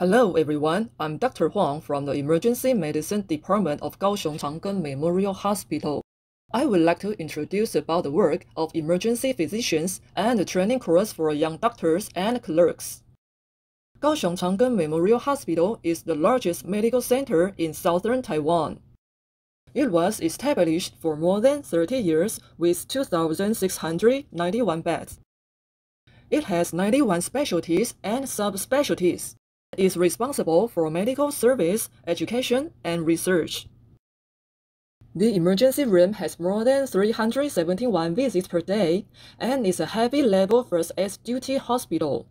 Hello everyone, I'm Dr. Huang from the Emergency Medicine Department of Kaohsiung Chang Gung Memorial Hospital. I would like to introduce about the work of emergency physicians and the training course for young doctors and clerks. Kaohsiung Chang Gung Memorial Hospital is the largest medical center in southern Taiwan. It was established for more than 30 years with 2,691 beds. It has 91 specialties and subspecialties. Is responsible for medical service, education, and research. The emergency room has more than 371 visits per day and is a heavy level first aid duty hospital.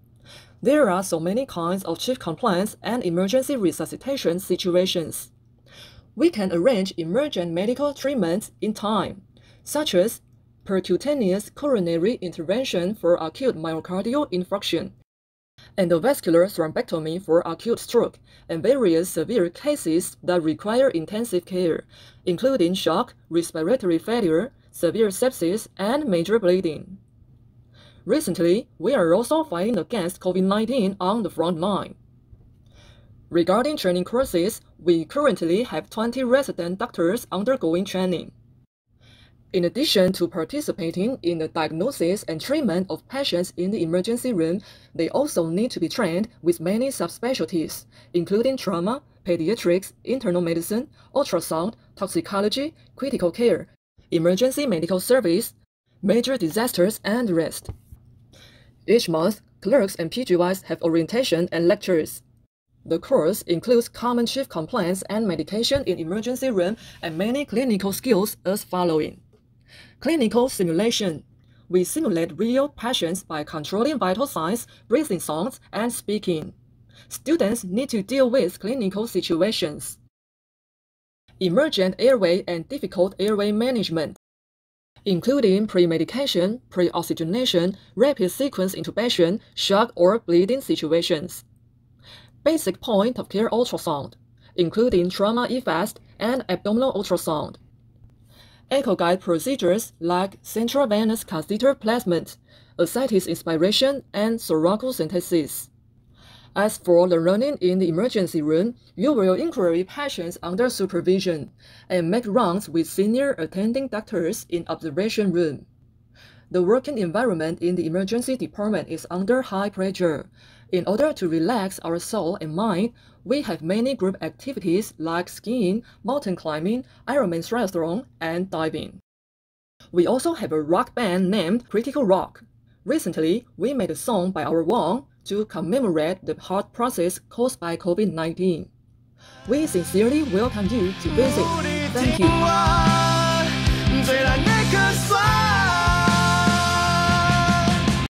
There are so many kinds of chief complaints and emergency resuscitation situations. We can arrange emergent medical treatments in time, such as percutaneous coronary intervention for acute myocardial infarction, endovascular thrombectomy for acute stroke, and various severe cases that require intensive care, including shock, respiratory failure, severe sepsis, and major bleeding. Recently, we are also fighting against COVID-19 on the front line. Regarding training courses, we currently have 20 resident doctors undergoing training. In addition to participating in the diagnosis and treatment of patients in the emergency room, they also need to be trained with many subspecialties, including trauma, pediatrics, internal medicine, ultrasound, toxicology, critical care, emergency medical service, major disasters, and rest. Each month, clerks and PGYs have orientation and lectures. The course includes common chief complaints and medication in emergency room and many clinical skills as following. Clinical simulation. We simulate real patients by controlling vital signs, breathing sounds, and speaking. Students need to deal with clinical situations. Emergent airway and difficult airway management, including pre-medication, pre-oxygenation, rapid sequence intubation, shock or bleeding situations. Basic point of care ultrasound, including trauma EFAST and abdominal ultrasound echo guide procedures like central venous catheter placement, ascites inspiration, and thoracocentesis. As for the learning in the emergency room, you will inquiry patients under supervision and make rounds with senior attending doctors in observation room. The working environment in the emergency department is under high pressure. In order to relax our soul and mind, we have many group activities like skiing, mountain climbing, Ironman triathlon, and diving. We also have a rock band named Critical Rock. Recently, we made a song by our Wang to commemorate the hard process caused by COVID-19. We sincerely welcome you to visit. Thank you.